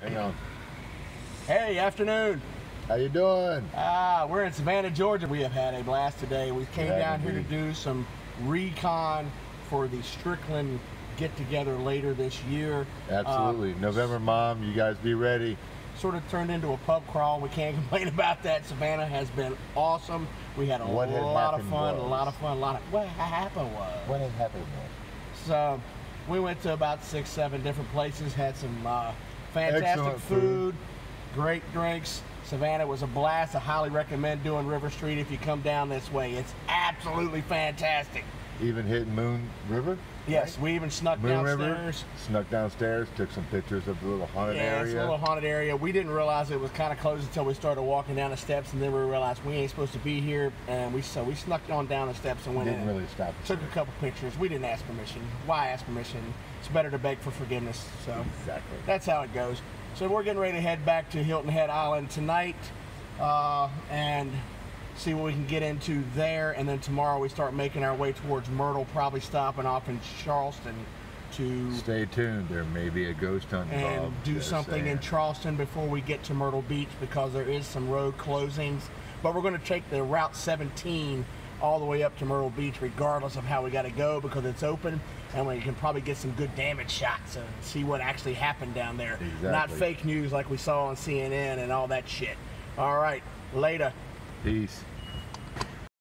Hang on. Hey, afternoon. How you doing? Ah, we're in Savannah, Georgia. We have had a blast today. We came Yeah, down here to do some recon for the Strickland get together later this year. Absolutely. November Mom, you guys be ready. Sort of turned into a pub crawl. We can't complain about that. Savannah has been awesome. We had a What had lot of happened fun, a lot of fun, a lot of what happened was What had happened? Was. So we went to about six, seven different places, had some uh, fantastic Excellent food, food. great drinks. Savannah was a blast. I highly recommend doing River Street if you come down this way. It's absolutely fantastic. Even hitting Moon River? Yes, right? we even snuck Moon River. downstairs. Snuck downstairs, took some pictures of the little haunted Yeah, it's area. a little haunted area. We didn't realize it was kind of closed until we started walking down the steps, and then we realized we ain't supposed to be here. And we so we snuck on down the steps and went in. Didn't really stop. Took a couple pictures. We didn't ask permission. Why ask permission? It's better to beg for forgiveness. So Exactly. that's how it goes. So we're getting ready to head back to Hilton Head Island tonight uh, and see what we can get into there. And then tomorrow we start making our way towards Myrtle, probably stopping off in Charleston to Stay tuned. There may be a ghost hunt and do something in. Charleston before we get to Myrtle Beach because there is some road closings. But we're going to take the Route 17 all the way up to Myrtle Beach, regardless of how we got to go, because it's open and we can probably get some good damage shots and see what actually happened down there. Not fake news like we saw on CNN and all that shit. All right, later. Peace.